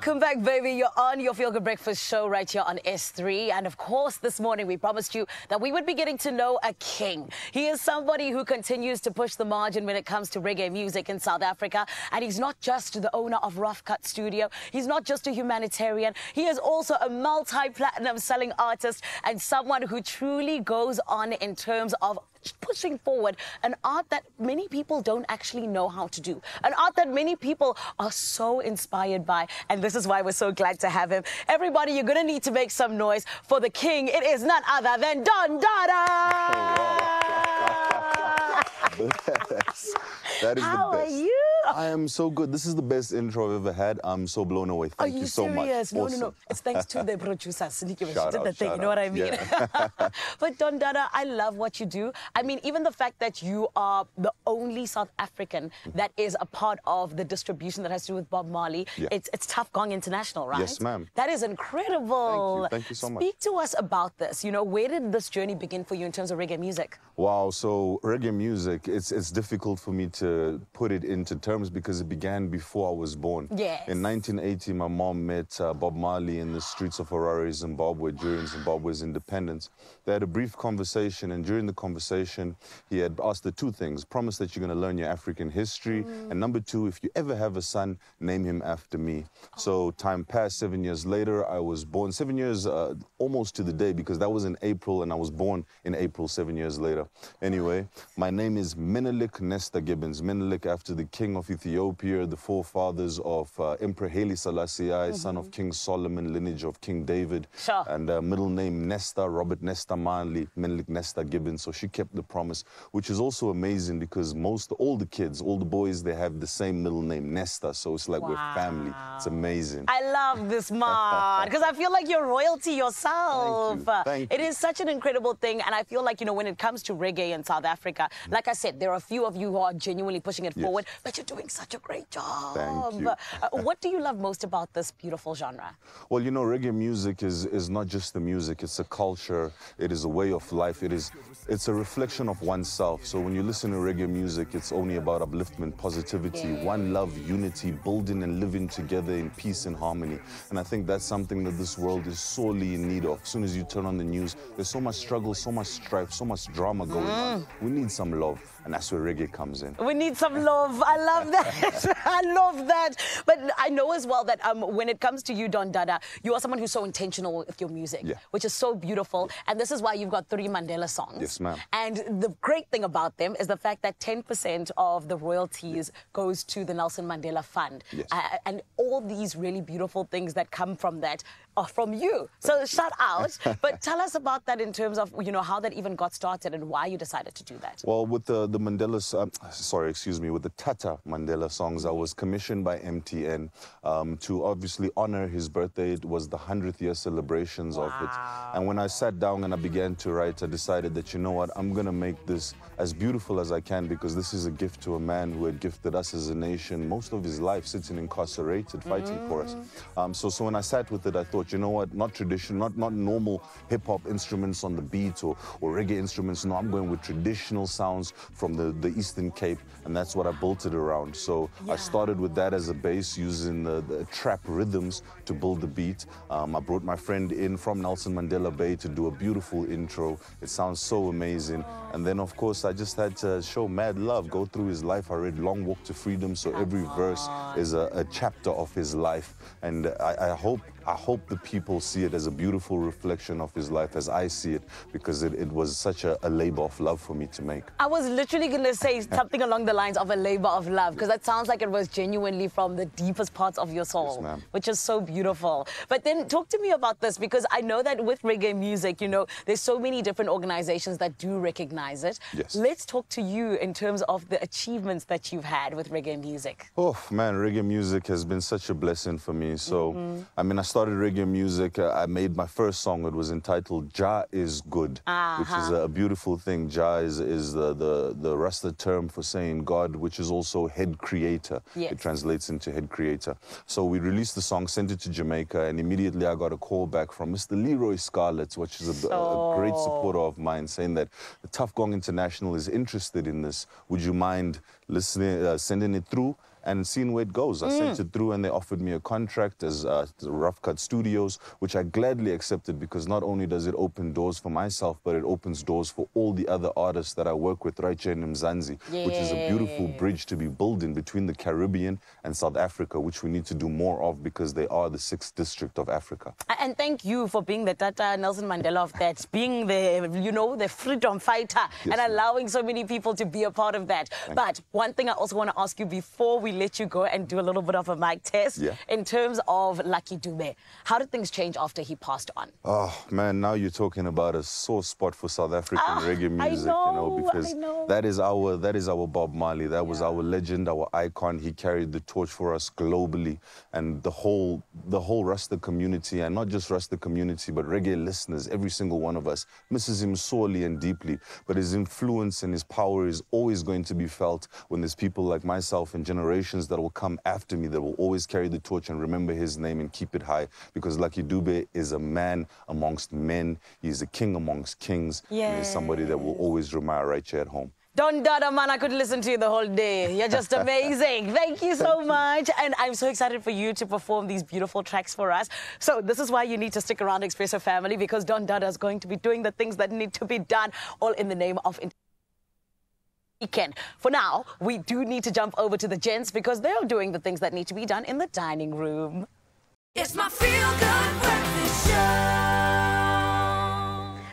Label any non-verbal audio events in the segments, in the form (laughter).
Welcome back, baby. You're on your Feel Good Breakfast show right here on S3. And of course, this morning we promised you that we would be getting to know a king. He is somebody who continues to push the margin when it comes to reggae music in South Africa. And he's not just the owner of Rough Cut Studio, he's not just a humanitarian, he is also a multi platinum selling artist and someone who truly goes on in terms of pushing forward an art that many people don't actually know how to do, an art that many people are so inspired by. And this is why we're so glad to have him. Everybody, you're going to need to make some noise for the king. It is none other than Don Dada. Oh, Bless. (laughs) That is How the are you? I am so good. This is the best intro I've ever had. I'm so blown away. Are Thank you, so much. No, no, no. It's thanks to the producer, Sneaky. (laughs) She did out, the thing, you know what. I mean? (laughs) but Don Dada, I love what you do. I mean, even the fact that you are the only South African mm-hmm. that is a part of the distribution that has to do with Bob Marley, Yeah. it's, it's Tuff Gong International, right? Yes, ma'am. That is incredible. Thank you. Thank you so much. Speak to us about this. You know, where did this journey begin for you in terms of reggae music? Wow, so reggae music, it's it's difficult for me to put it into terms because it began before I was born. Yes. In 1980, my mom met uh, Bob Marley in the streets of Harare, Zimbabwe, during Zimbabwe's independence. They had a brief conversation, and during the conversation, he had asked her two things. Promise that you're going to learn your African history, and number two, if you ever have a son, name him after me. So time passed, seven years later, I was born. Seven years uh, almost to the day, because that was in April, and I was born in April, seven years later. Anyway, my name is Menelik Nesta Gibbons. Menelik after the king of Ethiopia, the forefathers of uh, Emperor Haile Selassie, I, son of King Solomon, lineage of King David. Sure. And uh, middle name Nesta, Robert Nesta Marley, Menelik Nesta Gibbons. So she kept the promise, which is also amazing because most, all the kids, all the boys, they have the same middle name, Nesta. So it's like we're family. It's amazing. I love this man because I feel like you're royalty yourself. Thank you. Thank It you. is such an incredible thing, and I feel like you know when it comes to reggae in South Africa, like I said, there are a few of you who are genuinely pushing it Yes. forward, but you're doing such a great job. Thank you. Uh, what do you love most about this beautiful genre? Well, you know, reggae music is, is not just the music, it's a culture, it is a way of life, it is it's a reflection of oneself. So when you listen to reggae music, it's only about upliftment, positivity, Yeah. one love, unity, building and living together in peace and harmony. And I think that's something that this world is sorely in need of. As soon as you turn on the news, there's so much struggle, so much strife, so much drama going on. We need some love, and that's where reggae comes in. We need some love. I love that. (laughs) I love that. But I know as well that um, when it comes to you, Don Dada, you are someone who's so intentional with your music, Yeah. which is so beautiful. And this is why you've got three Mandela songs. Yes, ma'am. And the great thing about them is the fact that 10% of the royalties goes to the Nelson Mandela Fund. Yes. Uh, and all these really beautiful things that come from that from you. So shout out. but tell us about that in terms of, you know, how that even got started and why you decided to do that. Well, with the the Mandela, um, sorry, excuse me, with the Tata Mandela songs, I was commissioned by MTN um, to obviously honor his birthday. It was the hundredth year celebrations of it, and when I sat down and I began to write, I decided that you know what, I'm gonna make this as beautiful as I can because this is a gift to a man who had gifted us as a nation most of his life sitting incarcerated, fighting for us. Um, so, so when I sat with it, I thought, you know what, not traditional, not not normal hip hop instruments on the beat or, or reggae instruments. No, I'm going with traditional sounds from the, the Eastern Cape, and that's what I built it around. So Yeah. I started with that as a base, using the, the trap rhythms to build the beat. Um, I brought my friend in from Nelson Mandela Bay to do a beautiful intro. It sounds so amazing. And then, of course, I just had to show mad love, go through his life. I read Long Walk to Freedom, so every verse is a, a chapter of his life. And I, I hope I hope the people see it as a beautiful reflection of his life as I see it, because it, it was such a, a labor of love for me to make. I was literally going to say something along the lines of a labor of love because that sounds like it was genuinely from the deepest parts of your soul, ma'am. which is so beautiful. But then talk to me about this because I know that with reggae music, you know, there's so many different organizations that do recognize it. Yes. Let's talk to you in terms of the achievements that you've had with reggae music. Oh man, reggae music has been such a blessing for me. So, mm-hmm. I mean, I started reggae music. uh, I made my first song. It was entitled "Jah is Good," which is a beautiful thing. Jah is, is the, the the Rasta term for saying God, which is also head creator. Yes. It translates into head creator. So we released the song, sent it to Jamaica, and immediately I got a call back from Mr. Leroy Scarlett, which is a, a- a great supporter of mine, saying that the Tuff Gong International is interested in this. Would you mind listening, uh, sending it through? And seen where it goes. I mm. sent it through and they offered me a contract as uh, Rough Cut Studios, which I gladly accepted because not only does it open doors for myself, but it opens doors for all the other artists that I work with right here in Mzansi, yeah. which is a beautiful bridge to be building between the Caribbean and South Africa, which we need to do more of because they are the sixth district of Africa. And thank you for being the Tata Nelson Mandela of that, being the, you know, the freedom fighter yes, and allowing so many people to be a part of that. Thank but one thing I also want to ask you before we let you go and do a little bit of a mic test, yeah. in terms of Lucky Dube, how did things change after he passed on? Oh, man, now you're talking about a sore spot for South African ah, reggae music, know, you know, because know. that is our that is our Bob Marley. That yeah. was our legend, our icon. He carried the torch for us globally and the whole the whole Rasta community and not just Rasta community, but reggae listeners, every single one of us misses him sorely and deeply. But his influence and his power is always going to be felt when there's people like myself and generations that will come after me that will always carry the torch and remember his name and keep it high. Because Lucky Dube is a man amongst men. He's a king amongst kings. Yeah. He's somebody that will always remain right here at home. Don Dada, man, I could listen to you the whole day. You're just (laughs) amazing. Thank you so much. And I'm so excited for you to perform these beautiful tracks for us. So this is why you need to stick around Expresso family because Don Dada is going to be doing the things that need to be done all in the name of weekend. For now, we do need to jump over to the gents because they're doing the things that need to be done in the dining room. It's my feel good breakfast show.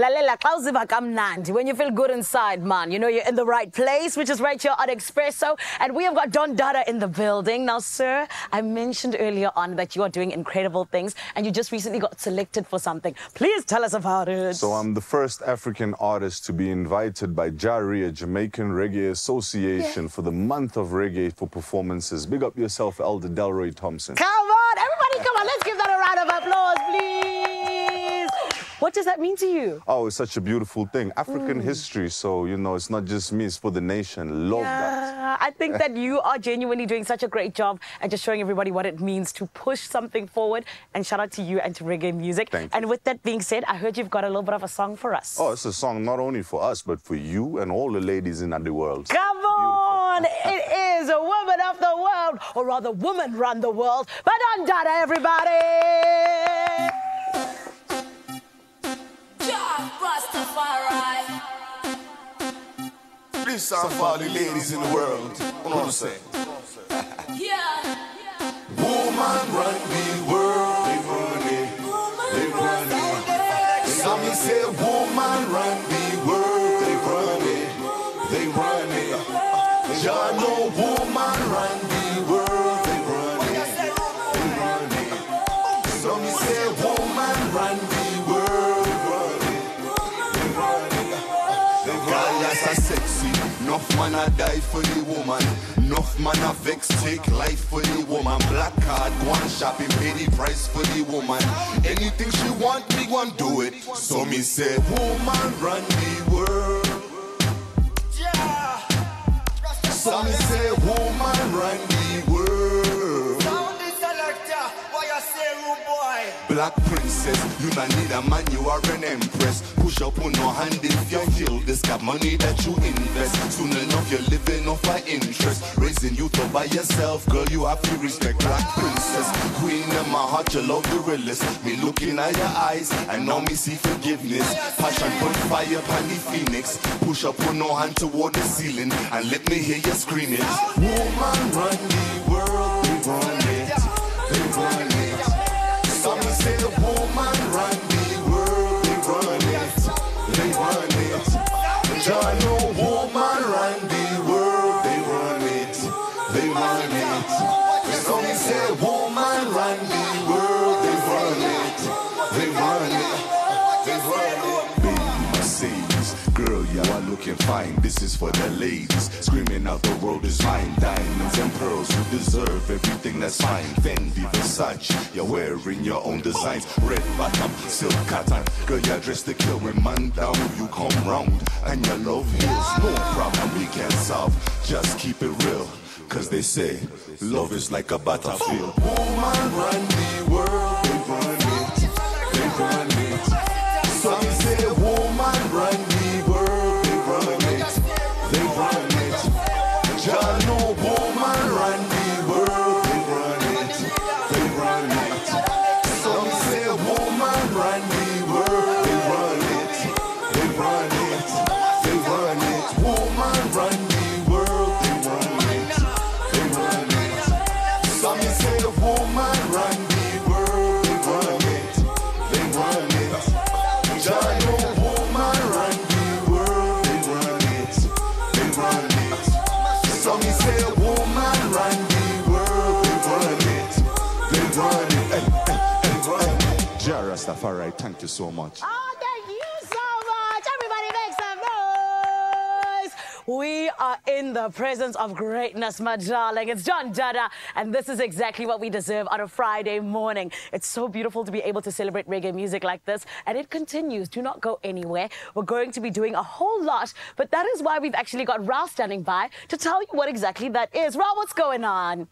Lalela xa uziva kamnandi when you feel good inside man you know you're in the right place which is right here at Expresso. And we have got Don Dada in the building. Now sir I mentioned earlier on that you are doing incredible things and you just recently got selected for something. Please tell us about it. So I'm the first African artist to be invited by JARI Jamaican Reggae Association yeah. for the month of reggae for performances. Big up yourself Elder Delroy Thompson. Come on everybody come on let's give that a round of applause please what does that mean to you? Oh, it's such a beautiful thing. African mm. history, so, you know, it's not just me, it's for the nation. Love yeah, that. I think that you are genuinely doing such a great job and just showing everybody what it means to push something forward. And shout out to you and to reggae music. Thank and with that being said, I heard you've got a little bit of a song for us. Oh, it's a song not only for us, but for you and all the ladies in the world. Come on! it is a woman of the world, or rather, woman run the world. But on everybody! Song for all the ladies in the world. What I'm saying? yeah. Woman run the world. They run it. They run it. Some say woman run the world. They run it. They run it. Y'all know woman A die for the woman. Enough man a vex take life for the woman. Black card, go on shopping, pay the price for the woman. Anything she want, me gon' do it. So me say, woman run the world. Yeah. So me say, woman run the world. Black princess, you not need a man, you are an empress push up on no hand if you feel this got money that you invest. Soon enough, you're living off my interest. Raising you to by yourself, girl, you have to respect black princess. Queen of my heart, you love the realest. Me looking at your eyes, I know me see forgiveness. Passion put fire upon the phoenix. Push up on no hand toward the ceiling and let me hear you screaming. Woman, run the world, they run it, they run it. Run the world. They run it. They run it. They run it. Baby Mercedes, girl, you are looking fine. This is for the ladies. Screaming out, the world is mine. Diamonds and pearls, you deserve everything that's fine. Fendi, Versace, you're wearing your own designs. Red bottom, silk cotton. Girl, you're dressed to kill when man down. You come round and your love heals. No problem we can solve. Just keep it real. Cause they say love is like a battlefield. Woman run the world, Rastafari. Thank you so much. Oh, thank you so much. Everybody make some noise. We are in the presence of greatness, my darling. It's Don Dada, and this is exactly what we deserve on a Friday morning. It's so beautiful to be able to celebrate reggae music like this, and it continues. Do not go anywhere. We're going to be doing a whole lot, but that is why we've actually got Ralph standing by to tell you what exactly that is. Ralph, what's going on?